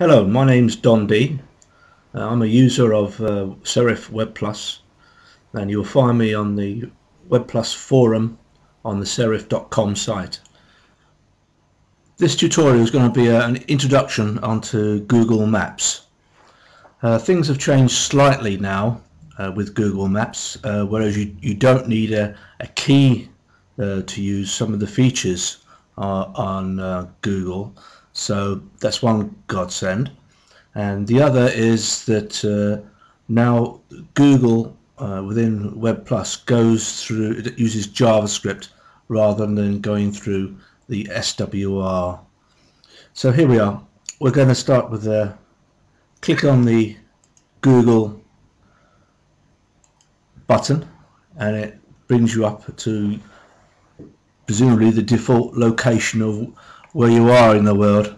Hello, my name's Don D. Uh, I'm a user of uh, Serif Web Plus and you'll find me on the Web Plus forum on the serif.com site. This tutorial is going to be a, an introduction onto Google Maps. Uh, things have changed slightly now uh, with Google Maps, uh, whereas you, you don't need a, a key uh, to use some of the features on Google. So that's one godsend. And the other is that uh, now Google uh, within Web Plus goes through, it uses JavaScript rather than going through the SWR. So here we are. We're going to start with a click on the Google button and it brings you up to presumably the default location of where you are in the world.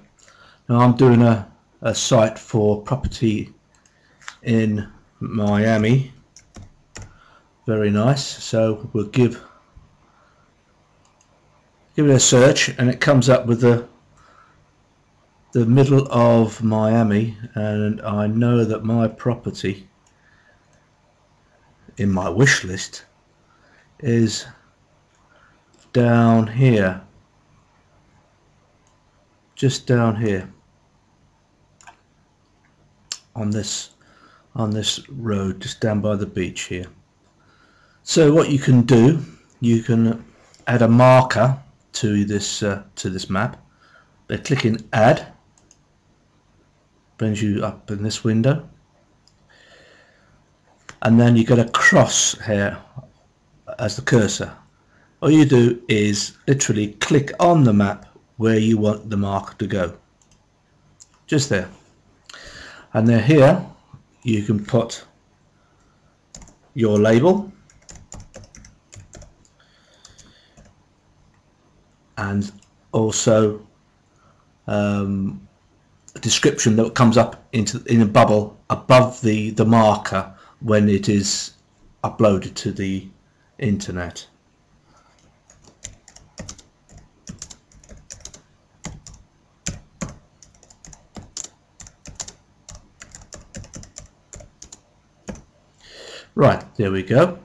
Now I'm doing a, a site for property in Miami. Very nice. So we'll give give it a search and it comes up with the the middle of Miami and I know that my property in my wish list is down here just down here on this on this road just down by the beach here. So what you can do you can add a marker to this uh, to this map. By clicking add brings you up in this window. And then you get a cross here as the cursor. All you do is literally click on the map where you want the mark to go. Just there. And then here you can put your label and also um, a description that comes up into in a bubble above the the marker when it is uploaded to the internet. Right, there we go.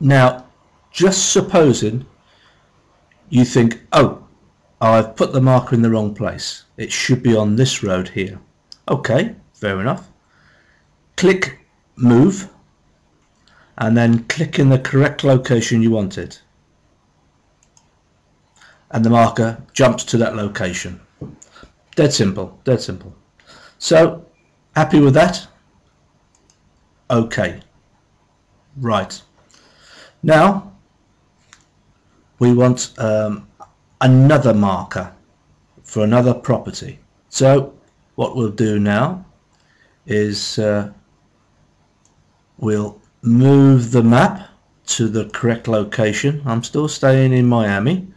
Now, just supposing you think, oh, I've put the marker in the wrong place. It should be on this road here. Okay, fair enough. Click move and then click in the correct location you want it. And the marker jumps to that location. Dead simple, dead simple. So, happy with that? Okay. Right. Now, we want um, another marker for another property. So what we'll do now is uh, we'll move the map to the correct location. I'm still staying in Miami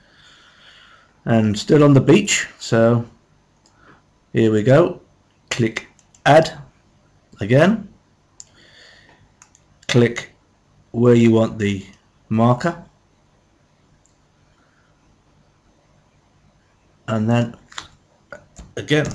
and still on the beach. So here we go. Click add again click where you want the marker. And then again.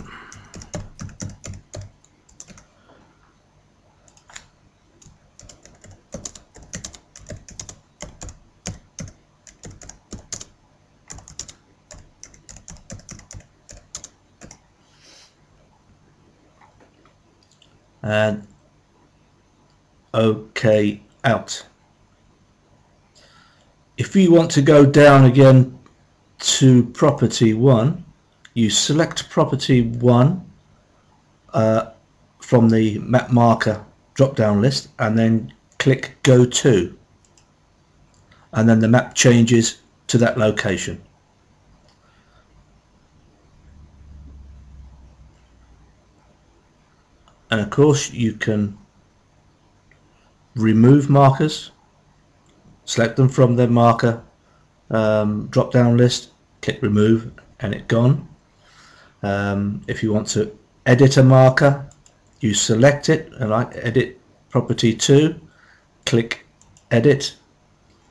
And OK out. If you want to go down again to property 1, you select property 1 uh, from the map marker drop down list and then click go to and then the map changes to that location. And of course you can remove markers, select them from the marker um, drop down list, click remove and it's gone. Um, if you want to edit a marker, you select it and I edit property 2, click edit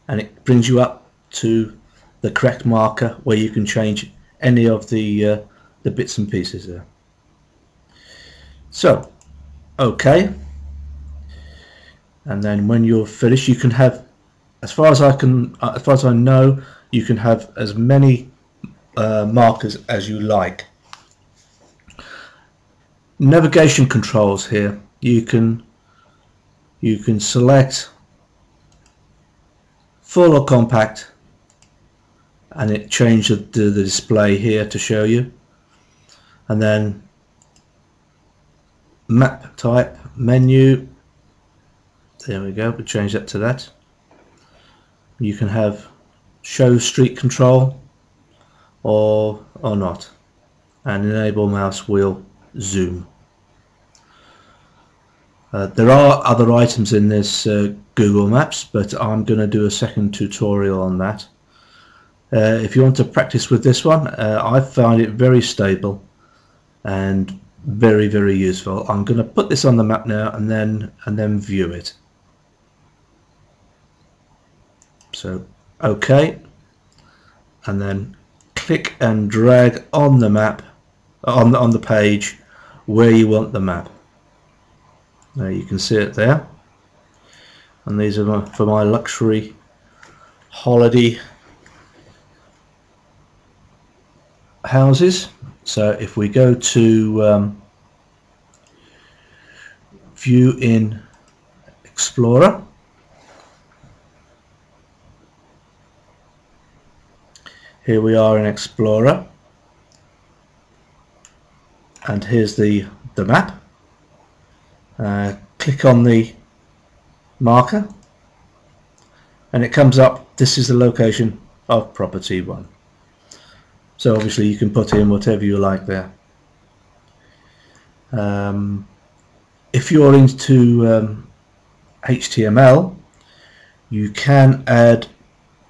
and it brings you up to the correct marker where you can change any of the uh, the bits and pieces there. so okay and then when you're finished you can have as far as I can as far as I know you can have as many uh, markers as you like. Navigation controls here. You can you can select full or compact and it changed the, the display here to show you. And then map type menu there we go we change that to that. You can have show street control or or not. And enable mouse wheel zoom. Uh, there are other items in this uh, Google Maps but I'm going to do a second tutorial on that. Uh, if you want to practice with this one uh, I find it very stable and very very useful. I'm going to put this on the map now and then and then view it so OK and then click and drag on the map on the, on the page where you want the map. Now you can see it there. And these are my, for my luxury holiday houses. So if we go to um, view in Explorer here we are in Explorer. And here's the the map. Uh, click on the marker. And it comes up this is the location of property 1 so obviously you can put in whatever you like there. Um, if you're into um, HTML you can add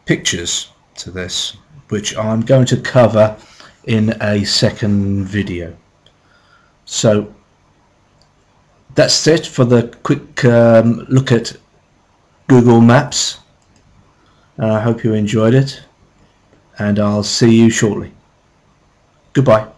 pictures to this which I'm going to cover in a second video so that's it for the quick um, look at Google Maps I hope you enjoyed it and I'll see you shortly. Goodbye.